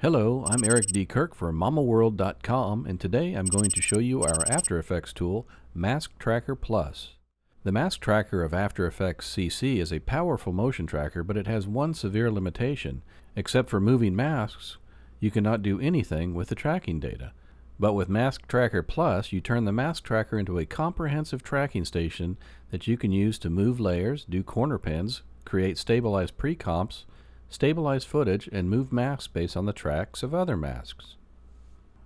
Hello, I'm Eric D. Kirk for mamoworld.com and today I'm going to show you our After Effects tool, Mask Tracker Plus. The Mask Tracker of After Effects CC is a powerful motion tracker, but it has one severe limitation. Except for moving masks, you cannot do anything with the tracking data. But with Mask Tracker Plus, you turn the Mask Tracker into a comprehensive tracking station that you can use to move layers, do corner pins, create stabilized pre-comps, stabilize footage, and move masks based on the tracks of other masks.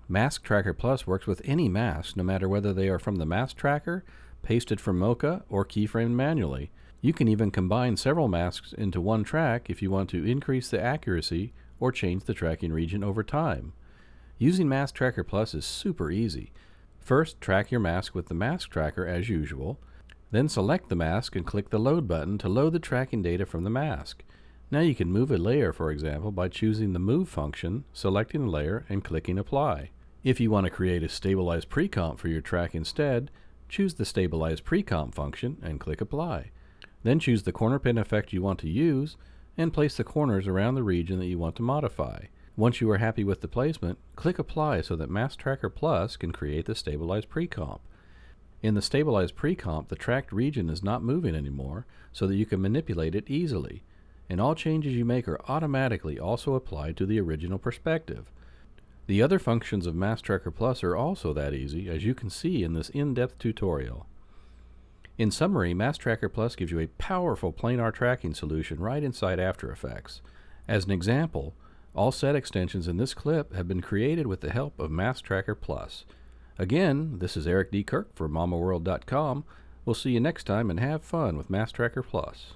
Mask Tracker Plus works with any mask, no matter whether they are from the Mask Tracker, pasted from Mocha, or keyframed manually. You can even combine several masks into one track if you want to increase the accuracy or change the tracking region over time. Using Mask Tracker Plus is super easy. First, track your mask with the Mask Tracker as usual. Then select the mask and click the Load button to load the tracking data from the mask. Now you can move a layer, for example, by choosing the Move function, selecting the layer, and clicking Apply. If you want to create a stabilized precomp for your track instead, choose the Stabilize Precomp function and click Apply. Then choose the corner pin effect you want to use and place the corners around the region that you want to modify. Once you are happy with the placement, click Apply so that Mask Tracker Plus can create the Stabilized Precomp. In the Stabilized Precomp, the tracked region is not moving anymore, so that you can manipulate it easily and all changes you make are automatically also applied to the original perspective. The other functions of Mask Tracker Plus are also that easy, as you can see in this in-depth tutorial. In summary, Mask Tracker Plus gives you a powerful planar tracking solution right inside After Effects. As an example, all set extensions in this clip have been created with the help of Mask Tracker Plus. Again, this is Eric D. Kirk for mamoworld.com. We'll see you next time and have fun with Mask Tracker Plus.